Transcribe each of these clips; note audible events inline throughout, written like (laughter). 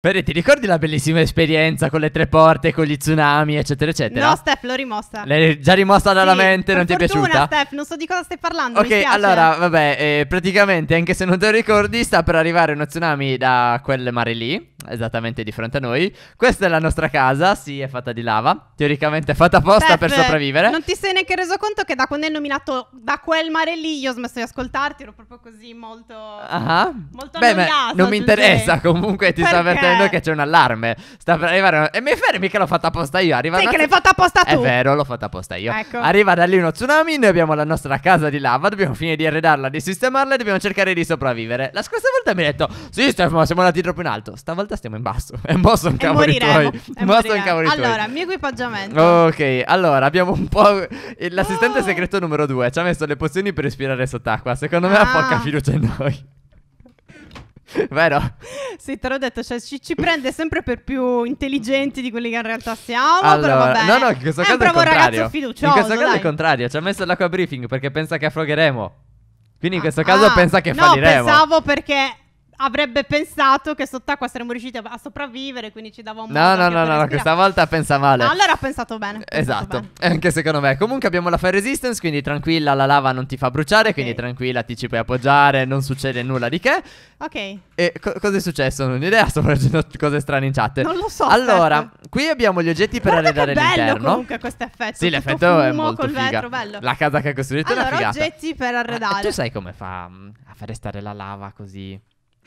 Vedi, ti ricordi la bellissima esperienza con le tre porte, con gli tsunami, eccetera, eccetera? No, Steph, l'ho rimossa. L'hai già rimossa dalla Sì, mente, non ti è fortuna, piaciuta? Steph, non so di cosa stai parlando. mi Ok, allora, vabbè, eh, praticamente, anche se non te lo ricordi, sta per arrivare uno tsunami da quel mare lì, esattamente di fronte a noi. Questa è la nostra casa, sì, è fatta di lava, teoricamente è fatta apposta Steph, per sopravvivere. Non ti sei neanche reso conto che da quando hai nominato da quel mare lì io ho smesso di ascoltarti, ero proprio così molto... Ah, Molto Beh, annoiato, non mi interessa. aggiungerei. Comunque, ti sto Perché? avvertendo che c'è un allarme. Sta per arrivare. E mi fermi che l'ho fatta apposta io. Arriva Sai una- che l'hai fatta apposta È tu. vero, l'ho fatta apposta io. Ecco. Arriva da lì uno tsunami. Noi abbiamo la nostra casa di lava. Dobbiamo finire di arredarla, di sistemarla. E dobbiamo cercare di sopravvivere. La scorsa volta mi hai detto: Sì, Stefano, siamo andati troppo in alto. Stavolta stiamo in basso. (laughs) E mo sono E cavoli moriremo. tuoi. tuoi. Allora, mio equipaggiamento. Ok, allora abbiamo un po'. L'assistente Oh. segreto numero due ci ha messo le pozioni per respirare sott'acqua. Secondo me ha Ah. poca fiducia in noi. (laughs) Vero? Sì, te l'ho detto, cioè ci, ci prende sempre per più intelligenti di quelli che in realtà siamo. Allora, va bene. no, no, in questo è caso un è il contrario. fiducioso. in questo caso è dai. il contrario. Ci ha messo l'acqua briefing perché pensa che affrogheremo. Quindi in questo Ah, caso pensa che no, falliremo. pensavo perché avrebbe pensato che sott'acqua saremmo riusciti a, sopravvivere, quindi ci dava un modo No, no, no, no, questa volta pensa male. Allora ha pensato bene. ha pensato Esatto, bene. anche secondo me. Comunque abbiamo la fire resistance, quindi tranquilla, la lava non ti fa bruciare, quindi Ok. tranquilla, ti ci puoi appoggiare, non succede nulla di che. Ok. E co- cosa è successo? Non ho idea, sto facendo (laughs) cose strane in chat. Non lo so, Allora, Steph. qui abbiamo gli oggetti per Guarda che arredare bello l'interno. comunque questo effetto. Sì, l'effetto è molto col figa. vetro, bello. La casa che ha costruito è allora, una figata. oggetti per Ma arredare. tu sai come fa mm, a fare stare la lava così?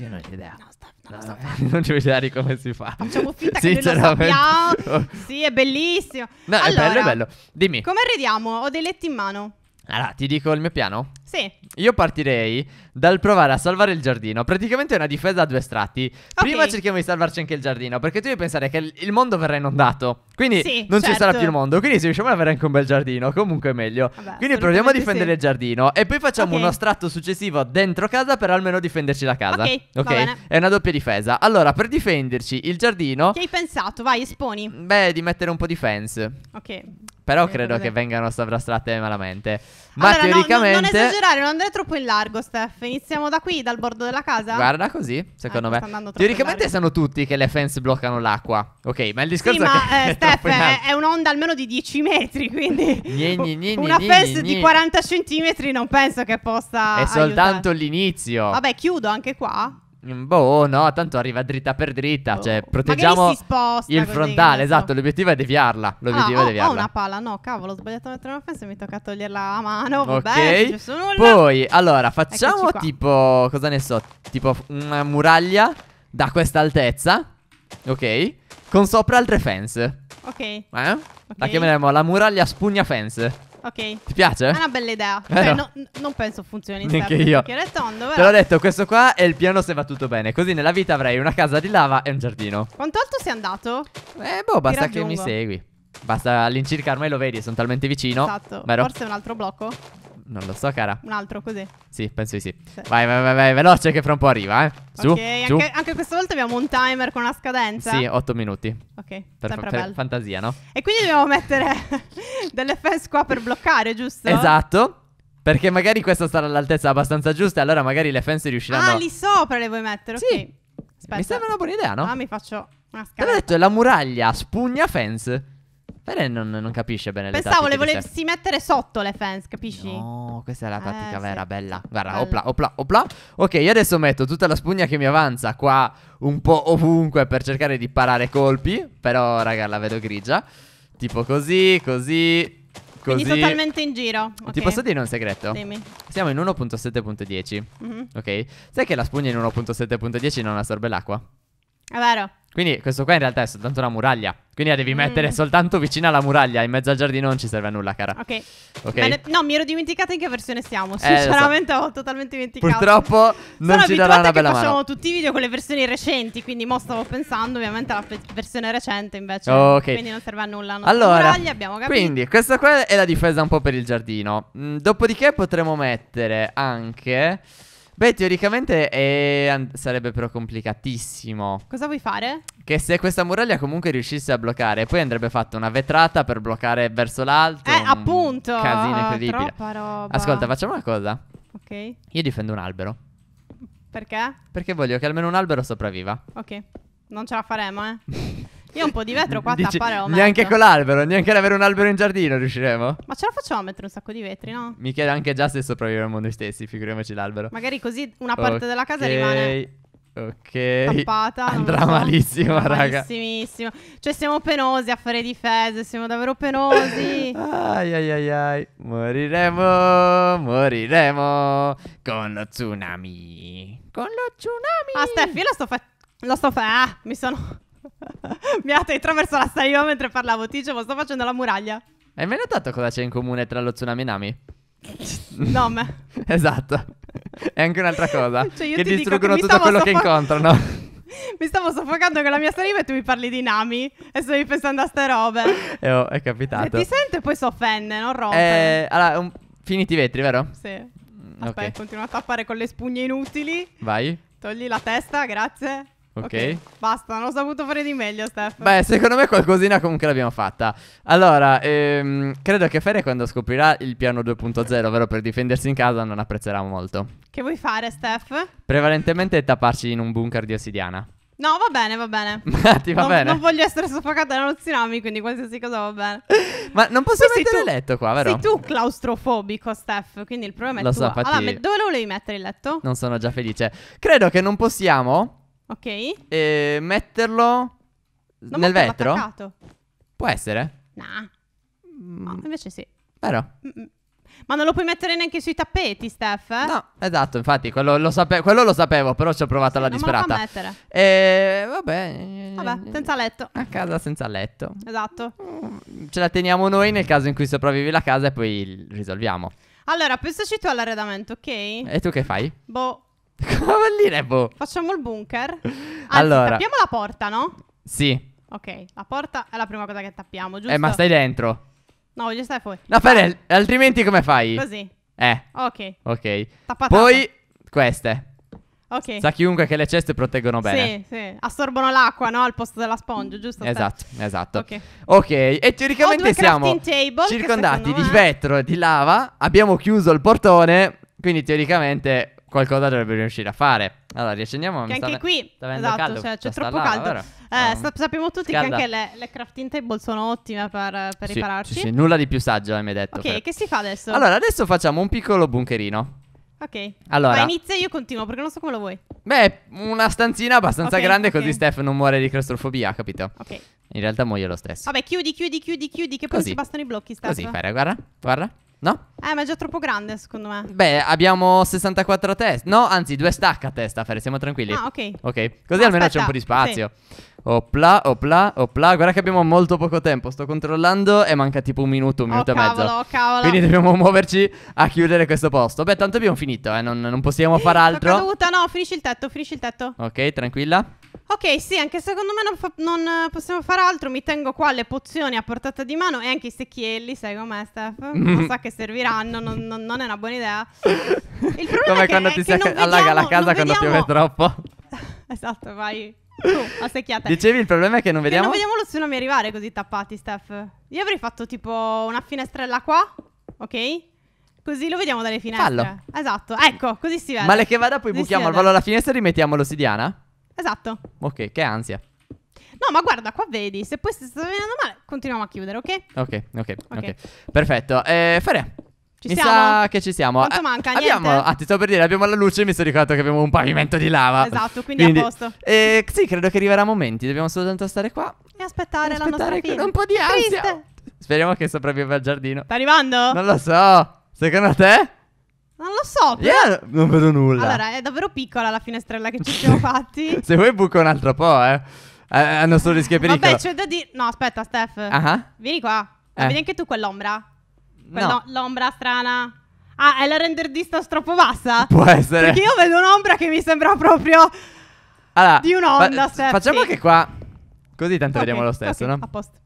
Io non ho idea. No, non lo No, so. (laughs) non ci ho idea di come si fa. Facciamo finta che noi lo sappiamo. Sì, è bellissimo. No, è Allora, bello, è bello. Dimmi. Come arrediamo? Ho dei letti in mano. Allora, ti dico il mio piano. Sì. Io partirei dal provare a salvare il giardino. Praticamente è una difesa a due strati. Prima Ok. cerchiamo di salvarci anche il giardino. Perché tu devi pensare che il- mondo verrà inondato. Quindi Sì, non ci certo. sarà più il mondo. Quindi se riusciamo ad avere anche un bel giardino, comunque è meglio. Vabbè, Quindi proviamo a difendere sì. il giardino. E poi facciamo Ok. uno strato successivo dentro casa per almeno difenderci la casa. Ok, bene. È una doppia difesa. Allora, per difenderci il giardino. Che hai pensato? Vai, esponi. Beh, di mettere un po' di fence. Ok. Però credo che vengano sovrastratte malamente. Ma allora, no, no, teoricamente. non esagerare, non andare troppo in largo, Steph. Iniziamo da qui, dal bordo della casa. Guarda così, secondo sta me. Teoricamente sanno tutti che le fence bloccano l'acqua. Ok, ma il discorso Sì, è ma che eh, (laughs) è Steph è, è un'onda almeno di 10 metri, quindi (laughs) Gni, gni, una fence di 40 centimetri non penso che possa È soltanto aiutare. l'inizio. Vabbè, chiudo anche qua. Mm, Boh, no, tanto arriva dritta per dritta. Oh. Cioè, Magari proteggiamo sposta il frontale. Esatto, l'obiettivo è deviarla. L'obiettivo ah, è ho- deviarla. Ho una pala, no, cavolo, ho sbagliato a mettere una fence e mi tocca toglierla a mano. Vabbè, Ok. non è successo nulla. Poi, allora, facciamo tipo. Cosa ne so? Tipo una muraglia da questa altezza. Ok. Con sopra altre fence. Ok, Eh? La Ok. chiameremo la muraglia spugna fence. Ok. Ti piace? È una bella idea. Vero? Cioè, no- n- non penso funzioni Neanche io. perché è tondo, Te però. l'ho detto, questo qua è il piano se va tutto bene. Così nella vita avrei una casa di lava e un giardino. Quanto alto sei andato? Eh, boh, basta che mi segui. Basta all'incirca, ormai lo vedi, sono talmente vicino. esatto. Vero? Forse un altro blocco? Non lo so, cara. Un altro così. Sì, penso di sì. Sì. Vai, vai, vai, vai, veloce che fra un po' arriva, eh. Su, ok, su. anche, anche questa volta abbiamo un timer con una scadenza. Sì, 8 minuti. Ok, Per, sempre per bello. fantasia, no? e quindi dobbiamo mettere (laughs) delle fence qua per bloccare, giusto? Esatto. Perché magari questa sarà all'altezza abbastanza giusta e allora magari le fence riusciranno Ah, lì sopra le vuoi mettere, ok. Sì. Aspetta. Mi sembra una buona idea, no? Ah, mi faccio una Te l'ho detto, la muraglia spugna fence. Bene, non, non capisce bene Pensavo le volessi mettere sotto le fence, capisci? No, questa è la tattica Eh, sì. vera, bella. Guarda, Bella. opla, opla, opla. Ok, io adesso metto tutta la spugna che mi avanza qua un po' ovunque per cercare di parare colpi. Però, raga, la vedo grigia. Tipo così, così, così. Quindi totalmente in giro. Ti ok. posso dire un segreto? Dimmi. Siamo in 1.7.10. Mhm. Ok? Sai che la spugna in 1.7.10 non assorbe l'acqua? È vero. Quindi questo qua in realtà è soltanto una muraglia. Quindi la devi Mm. mettere soltanto vicino alla muraglia. In mezzo al giardino non ci serve a nulla, cara. Ok. Ok? Bene, no, mi ero dimenticata in che versione siamo. Eh, lo so. Sinceramente, ho totalmente dimenticato. Purtroppo non Sono ci darà abituata una che bella facciamo mano. tutti i video con le versioni recenti, quindi mo stavo pensando ovviamente alla versione recente invece. Ok. Quindi non serve a nulla. la nostra Allora, muraglia, abbiamo capito. quindi questa qua è la difesa un po' per il giardino. Mm, dopodiché potremo mettere anche... Beh, teoricamente è- sarebbe però complicatissimo. Cosa vuoi fare? Che se questa muraglia comunque riuscisse a bloccare, poi andrebbe fatta una vetrata per bloccare verso l'alto. Eh, un appunto. Casino incredibile. Troppa roba. Ascolta, facciamo una cosa. Ok. Io difendo un albero. Perché? Perché voglio che almeno un albero sopravviva. Ok. Non ce la faremo, eh. (laughs) Io un po' di vetro qua Dici, tappare lo Neanche con l'albero, neanche ad avere un albero in giardino riusciremo? Ma ce la facciamo a mettere un sacco di vetri, no? Mi chiedo anche già se sopravviveremo noi stessi, figuriamoci l'albero. Magari così una parte della casa rimane Ok. tappata. Andrà so. malissimo, Andrà raga. Malissimissimo. Cioè, siamo penosi a fare difese. Siamo davvero penosi. (laughs) Ai ai ai ai. Moriremo, moriremo con lo tsunami. Con lo tsunami. ah, Steph, io lo sto facendo. Lo sto facendo. Ah, mi sono. (laughs) mi ha attraverso la saliva mentre parlavo. Ti dicevo, sto facendo la muraglia. Hai mai notato cosa c'è in comune tra lo tsunami e Nami? (laughs) No, me. (laughs) esatto. È anche un'altra cosa. Cioè, io che distruggono che tutto quello che incontrano. mi stavo soffocando con la mia saliva e tu mi parli di Nami. E stavi pensando a ste robe. e oh, è Se capitato. ti sente, poi si offende, non rompe. Eh, allora, un- finiti i vetri, vero? Sì. Mm, Aspetta, Ok, continua a tappare con le spugne inutili. vai. Togli la testa, grazie. Ok. Basta, non ho saputo fare di meglio, Steph. Beh, secondo me qualcosina comunque l'abbiamo fatta. Allora, ehm, credo che Feria quando scoprirà il piano 2.0, ovvero per difendersi in casa, non apprezzerà molto. Che vuoi fare, Steph? Prevalentemente tapparci in un bunker di ossidiana. No, va bene, va bene. (laughs) Ma ti va non, bene? non voglio essere soffocata dallo tsunami, quindi qualsiasi cosa va bene. (laughs) Ma non possiamo Poi mettere tu- il letto qua, vero? Sei tu claustrofobico, Steph, quindi il problema è Lo tuo. so, infatti- Allora, dove lo volevi mettere il letto? Non sono già felice. Credo che non possiamo Ok. eh, metterlo Non nel vetro. attaccato. Può essere? Nah, Mm, no, invece sì. Vero? Mm-mm. Ma non lo puoi mettere neanche sui tappeti, Steph? eh? No, esatto, infatti, quello lo, sape- quello lo sapevo, però ci ho provato alla non lo fa disperata. mettere. E vabbè. Vabbè, senza letto. A casa senza letto. Esatto. Mm, Ce la teniamo noi nel caso in cui sopravvivi la casa e poi risolviamo. Allora, pensaci tu all'arredamento, ok? E tu che fai? Boh, (laughs) Come vuol dire, boh? facciamo il bunker. Anzi, Allora. tappiamo la porta, no? Sì. Ok, la porta è la prima cosa che tappiamo, giusto? Eh, ma stai dentro. No, voglio stare fuori. No, Fede, altrimenti come fai? Così. Eh, Ok, ok. tappata. Poi, queste. Ok. Sa chiunque che le ceste proteggono bene. Sì, sì. Assorbono l'acqua, no? Al posto della spongia, giusto? Esatto, esatto. Ok. Ok, e teoricamente siamo table, circondati di me- vetro e di lava. Abbiamo chiuso il portone, quindi teoricamente qualcosa dovrebbe riuscire a fare. Allora, riaccendiamo. Che anche qui, esatto, caldo. cioè, c'è troppo caldo. Eh, sa- sappiamo tutti Scalda. che anche le, le crafting table sono ottime per, per Sì, ripararci. sì, sì, nulla di più saggio, hai mai detto. ok, Fer. che si fa adesso? Allora, adesso facciamo un piccolo bunkerino. Ok. Allora, Ma inizia io continuo perché non so come lo vuoi. beh, una stanzina abbastanza Ok, grande ok. così Steph non muore di claustrofobia, capito? Ok. In realtà muoio lo stesso. Vabbè, chiudi, chiudi, chiudi, chiudi, che poi Così. ci bastano i blocchi, Steph. Così, Fer, guarda, guarda. No? Eh, ma è già troppo grande, secondo me. Beh, abbiamo 64 a testa. No, anzi, due stack a testa, Fer, siamo tranquilli. Ah, ok. Ok, così No, almeno c'è un po' di spazio. Opla, opla, opla. Guarda che abbiamo molto poco tempo. Sto controllando e manca tipo un minuto, un Oh, minuto e cavolo, mezzo. oh, cavolo. Quindi dobbiamo muoverci a chiudere questo posto. Beh, tanto abbiamo finito, eh. Non, non possiamo fare Sono altro. caduta, no, finisci il tetto, finisci il tetto. Ok, tranquilla. Ok, sì, anche secondo me non, fa- non, eh, possiamo fare altro. Mi tengo qua le pozioni a portata di mano e anche i secchielli, sai com'è, Steph? (laughs) Non sa che serviranno, non, non- non è una buona idea. Il problema Come è che, quando è ti che si allaga la casa quando vediamo- piove troppo. (laughs) Esatto, vai. Tu, a secchiate. Dicevi il problema è che non Che vediamo. non vediamo lo tsunami arrivare così tappati, Steph. Io avrei fatto tipo una finestrella qua, ok? Così lo vediamo dalle finestre. Fallo. Esatto, ecco, così si vede. Male che vada, poi Così buchiamo al volo alla finestra e rimettiamo l'ossidiana. Esatto. Ok, che ansia. No, ma guarda, qua vedi, se poi si sta venendo male, continuiamo a chiudere, ok? Ok, ok, ok. Ok. Perfetto. Eh, Fere. Ci mi siamo? sa che ci siamo. Quanto Eh, manca? Abbiamo, Niente? ah, ti sto per dire, abbiamo la luce e mi sono ricordato che abbiamo un pavimento di lava. Esatto, quindi a posto. Eh, sì, credo che arriverà momenti. Dobbiamo soltanto stare qua. E aspettare, e la nostra aspettare fine. con un po' di ansia. Triste. Speriamo che sopravviva al giardino. Sta arrivando? Non lo so. Secondo te? Non lo so, però... Io non vedo nulla. Allora, è davvero piccola la finestrella che ci siamo (laughs) fatti. Se vuoi buco un altro po', eh. Eh, hanno solo rischio e pericolo. Vabbè, c'è da dire... No, aspetta, Steph. Ah, Vieni qua. Eh. Vedi anche tu quell'ombra? No. Quello- L'ombra strana. Ah, è la render distance troppo bassa? (laughs) Può essere. Perché io vedo un'ombra che mi sembra proprio... Allora, di un'onda, fa- Steph, Facciamo sì. che qua. Così tanto Ok, vediamo lo stesso, ok, no? A posto.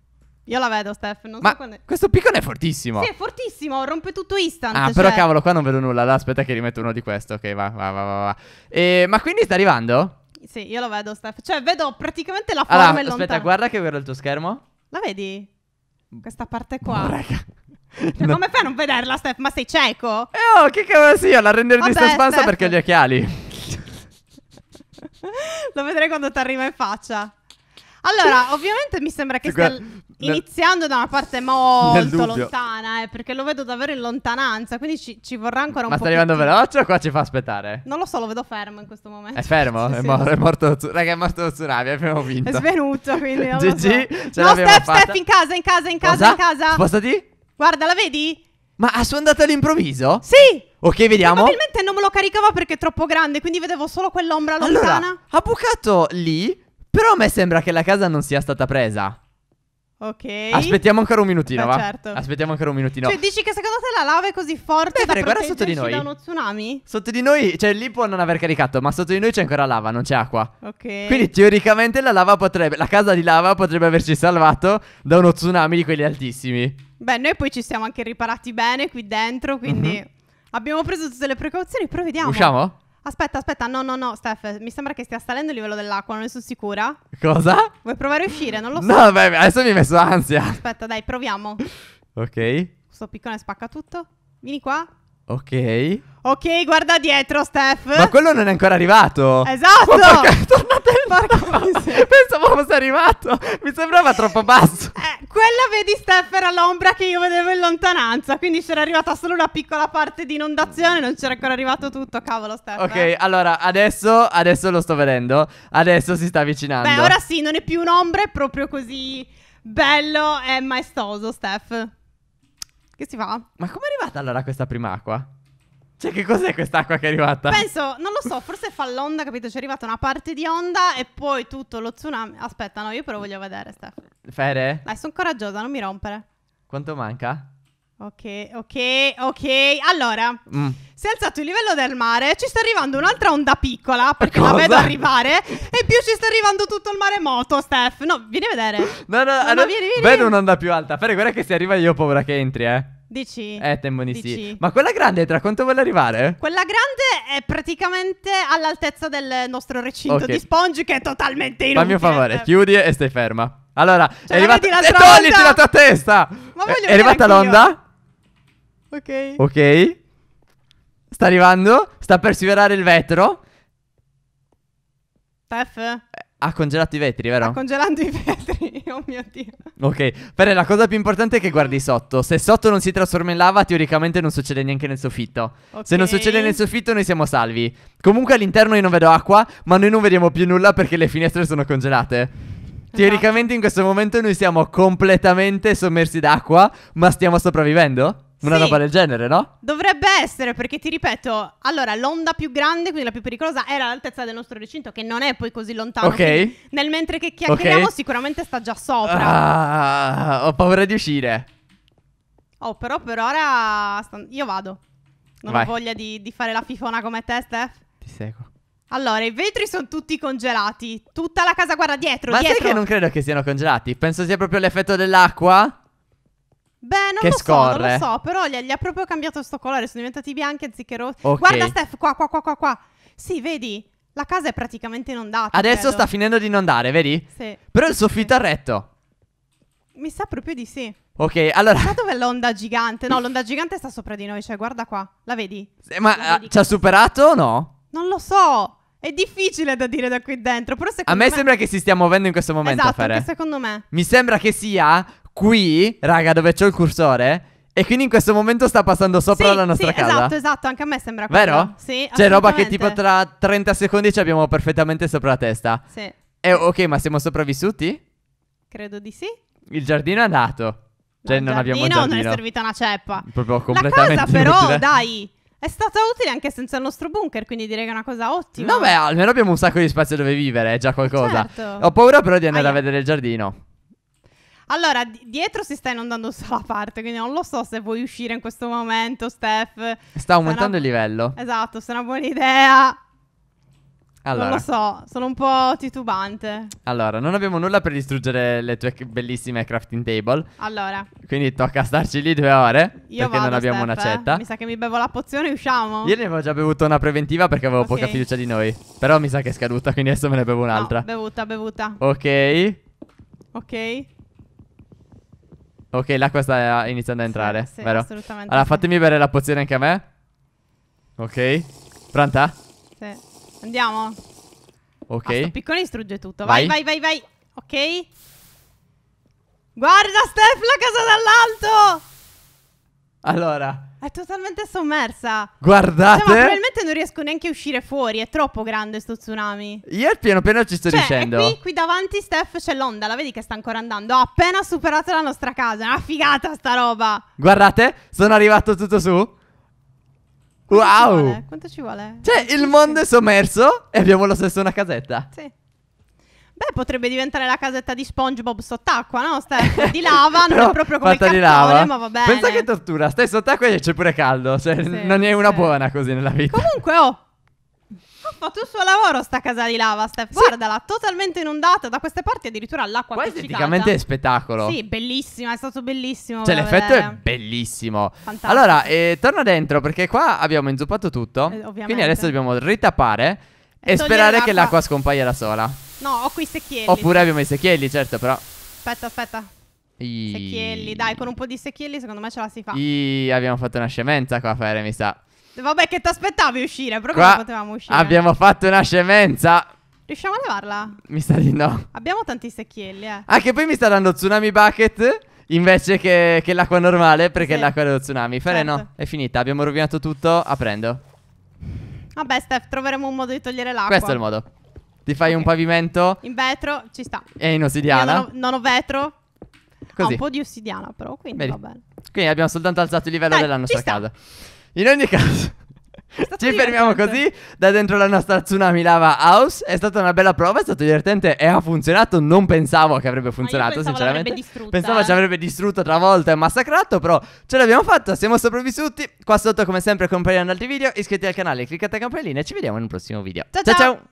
Io la vedo, Steph. Non Ma so quando... questo piccone è fortissimo. Sì, è fortissimo, rompe tutto instant. Ah, cioè- però cavolo, qua non vedo nulla. Allora, aspetta che rimetto uno di questo. Ok, va, va, va, va. Eh, ma quindi sta arrivando? Sì, io lo vedo, Steph. Cioè, vedo praticamente la forma Allora, e aspetta, lontana. guarda che guarda il tuo schermo. La vedi? Questa parte qua. Oh, raga. Cioè, No. come fai a non vederla, Steph? Ma sei cieco? Eh, oh, che cavolo sia, la render Vabbè, panza Steph. perché ho gli occhiali. (laughs) Lo vedrai quando ti arriva in faccia. Allora, ovviamente mi sembra che Sì, stia iniziando da una parte molto lontana, eh, perché lo vedo davvero in lontananza, quindi ci, ci vorrà ancora un Ma po'. sta arrivando veloce o qua ci fa aspettare? Non lo so, lo vedo fermo in questo momento. È fermo? Sì, è, sì, mor- so. è morto Raga, è morto lo tsunami, abbiamo vinto. È svenuto, quindi non lo GG, so. ce No, Steph, fatta. Steph, in casa, in casa, in casa, Cosa? in casa. Spostati? Guarda, la vedi? Ma ha suonato all'improvviso? Sì! Ok, vediamo. Probabilmente non me lo caricava perché è troppo grande, quindi vedevo solo quell'ombra lontana. Allora, ha bucato lì, però a me sembra che la casa non sia stata presa. ok. Aspettiamo ancora un minutino, Beh, va? certo. Aspettiamo ancora un minutino. Cioè, dici che secondo te la lava è così forte Beh, da guarda sotto di noi. da uno tsunami? Sotto di noi, cioè lì può non aver caricato, ma sotto di noi c'è ancora lava, non c'è acqua. Ok. Quindi teoricamente la lava potrebbe, la casa di lava potrebbe averci salvato da uno tsunami di quelli altissimi. Beh, noi poi ci siamo anche riparati bene qui dentro, quindi Mhm. abbiamo preso tutte le precauzioni, però vediamo. Usciamo? Aspetta, aspetta, no, no, no, Steph, mi sembra che stia salendo il livello dell'acqua, non ne sono sicura. Cosa? Vuoi provare a uscire? Non lo so. No, beh, adesso mi hai messo ansia. Aspetta, dai, proviamo. Ok. Questo piccone spacca tutto. Vieni qua. Ok. Ok, guarda dietro, Steph. Ma quello non è ancora arrivato. Esatto. Ma perché? Tornate Porca. Pensavo fosse arrivato. Mi sembrava troppo basso. Quella vedi Steph era l'ombra che io vedevo in lontananza, quindi c'era arrivata solo una piccola parte di inondazione, non c'era ancora arrivato tutto, cavolo Steph. Ok, eh. allora adesso, adesso lo sto vedendo. Adesso si sta avvicinando. Beh, ora sì, non è più un'ombra, è proprio così bello e maestoso, Steph. Che si fa? Ma com'è arrivata allora questa prima acqua? Cioè, che cos'è quest'acqua che è arrivata? Penso, non lo so, forse fa l'onda, capito? C'è arrivata una parte di onda e poi tutto lo tsunami. Aspetta, no, io però voglio vedere, Steph. Fere? Dai, sono coraggiosa, non mi rompere. Quanto manca? Ok, ok, ok. Allora, Mm. si è alzato il livello del mare, ci sta arrivando un'altra onda piccola, perché la Cosa? vedo arrivare, e più ci sta arrivando tutto il maremoto, Steph. No, vieni a vedere. No, no, No, allora- ma vieni, vieni, vedo un'onda più alta. Fere, guarda che se arriva io ho paura che entri, eh. Dici? Eh, temo di sì. Dici? Ma quella grande, tra quanto vuole arrivare? Quella grande è praticamente all'altezza del nostro recinto Ok. di sponge che è totalmente inutile. Fammi un favore, chiudi e stai ferma. Allora, è la arrivata. vedi E l'altra togliti la tua testa! Ma È- voglio è arrivata l'onda? Ok. Ok. Sta arrivando. Sta per sfiorare il vetro. Eh, Ha congelato i vetri, vero? sta congelando i vetri. (laughs) Oh mio Dio. Ok, però la cosa più importante è che guardi sotto. Se sotto non si trasforma in lava, teoricamente non succede neanche nel soffitto. Se non succede nel soffitto, noi siamo salvi. Comunque all'interno io non vedo acqua, ma noi non vediamo più nulla perché le finestre sono congelate. Teoricamente in questo momento noi siamo completamente sommersi d'acqua, ma stiamo sopravvivendo? Una Sì. roba del genere, no? Dovrebbe essere, perché ti ripeto, allora l'onda più grande, quindi la più pericolosa, era all'altezza del nostro recinto, che non è poi così lontano. Ok. Nel mentre che chiacchieriamo, Ok. sicuramente sta già sopra. Ah, ho paura di uscire. Oh, però per ora io vado. Non Vai. ho voglia di, di fare la fifona come te, Steph. Ti seguo. Allora, i vetri sono tutti congelati. Tutta la casa, guarda, dietro, Ma dietro. sai che non credo che siano congelati? Penso sia proprio l'effetto dell'acqua. Beh, non che lo so, non scorre. lo so, però gli, gli ha proprio cambiato sto colore, sono diventati bianchi anziché rossi. Ok. Guarda Steph, qua, qua, qua, qua, qua. Sì, vedi? La casa è praticamente inondata. Adesso credo. sta finendo di inondare, vedi? Sì. Però il soffitto ha retto. Mi sa proprio di sì. Ok, allora. Ma dov'è l'onda gigante? No, l'onda gigante sta sopra di noi, cioè guarda qua. La vedi? Eh, Ma ah, ci ha superato o no? Non lo so. È difficile da dire da qui dentro, però A secondo me sembra che si stia muovendo in questo momento, Esatto, Fere. secondo me. Mi sembra che sia qui, raga, dove c'ho il cursore. E quindi in questo momento sta passando sopra Sì, la nostra sì, casa. Esatto, esatto, anche a me sembra quello. Vero? Sì, C'è roba che tipo tra 30 secondi ci abbiamo perfettamente sopra la testa. Sì, E ok, ma siamo sopravvissuti? credo di sì. Il giardino è andato. Cioè, No, non abbiamo un giardino non giardino. è servita una ceppa. Proprio La completamente casa però, inutile. dai, è stata utile anche senza il nostro bunker, quindi direi che è una cosa ottima. No, beh, almeno abbiamo un sacco di spazio dove vivere, è già qualcosa. Certo. Ho paura però di andare Aia. a vedere il giardino. Allora, di- dietro si sta inondando (laughs) solo la parte, quindi non lo so se vuoi uscire in questo momento, Steph. Sta aumentando Sarà- il livello. Esatto, se è una buona idea. Allora, Non lo so, sono un po' titubante. allora, non abbiamo nulla per distruggere le tue bellissime crafting table. Allora, Quindi tocca starci lì due ore. io perché vado, non abbiamo Steph, una eh. cetta. Mi sa che mi bevo la pozione e usciamo. Io ne avevo già bevuto una preventiva perché avevo Ok. poca fiducia di noi. Però mi sa che è scaduta, quindi adesso me ne bevo un'altra. No, bevuta, bevuta. ok. Ok. Ok, l'acqua sta iniziando a entrare, Sì, sì, vero? assolutamente Allora, fatemi bere la pozione anche a me. Ok. Pronta? Sì. Andiamo. Ok. Ah, piccone distrugge tutto. Vai, Vai. vai, vai, vai. Ok. Guarda, Steph, la casa dall'alto! Allora, È totalmente sommersa. guardate. Cioè, ma probabilmente non riesco neanche a uscire fuori. È troppo grande sto tsunami. Io piano piano ci sto cioè, riuscendo. è qui, qui davanti, Steph, c'è l'onda. La vedi che sta ancora andando. Ha appena superato la nostra casa. È una figata sta roba. Guardate, sono arrivato tutto su. Quanto ci Wow. vuole? Quanto ci vuole? Cioè, il mondo è sommerso e abbiamo lo stesso una casetta. Sì. Beh, potrebbe diventare la casetta di SpongeBob sott'acqua, no? Steph? Di lava, (laughs) non è proprio come il cartone, di lava. ma va bene. Pensa che tortura, stai sott'acqua e c'è pure caldo. Cioè, Sì, non è una sì. buona così nella vita. Comunque, oh. (laughs) Fatto il suo lavoro sta casa di lava, Steph. Guardala, totalmente inondata. Da queste parti addirittura l'acqua Qua esteticamente è spettacolo. Sì, bellissima, è stato bellissimo. Cioè, l'effetto è vedere. bellissimo. Fantastico. Allora, eh, torna dentro perché qua abbiamo inzuppato tutto. Eh, quindi adesso dobbiamo ritappare e, E sperare che l'acqua. l'acqua scompaia da sola. No, ho qui i secchielli. Oppure abbiamo i secchielli, certo, però. Aspetta, aspetta. I... Secchielli, dai, con un po' di secchielli secondo me ce la si fa. I- Abbiamo fatto una scemenza qua, Fere, mi sa. Vabbè, che ti aspettavi uscire, però Qua come potevamo uscire? abbiamo fatto una scemenza. Riusciamo a levarla? Mi sa di no. Abbiamo tanti secchielli, eh. Ah, che poi mi sta dando tsunami bucket invece che, che l'acqua normale perché Sì. è l'acqua dello tsunami. Fere, Certo. no, è finita. Abbiamo rovinato tutto. Aprendo. Vabbè, Steph, troveremo un modo di togliere l'acqua. Questo è il modo. Ti fai Ok. un pavimento In vetro ci sta. e in ossidiana. non ho, non ho vetro. Ho Così. un po' di ossidiana, però, quindi Vedi. va bene. Quindi abbiamo soltanto alzato il livello Dai, della nostra sta. casa. In ogni caso, (laughs) ci fermiamo così da dentro la nostra tsunami lava house. È stata una bella prova, è stato divertente e ha funzionato. Non pensavo che avrebbe funzionato, pensavo sinceramente. Pensavo ci avrebbe distrutto, travolto e massacrato, però ce l'abbiamo fatta, siamo sopravvissuti. Qua sotto, come sempre, compariranno altri video. Iscrivetevi al canale, cliccate la campanellina e ci vediamo in un prossimo video. Ciao, ciao! ciao. ciao.